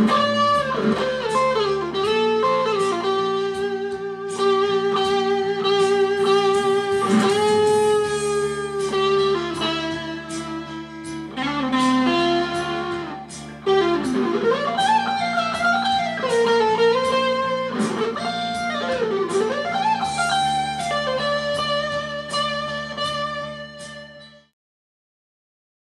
Oh!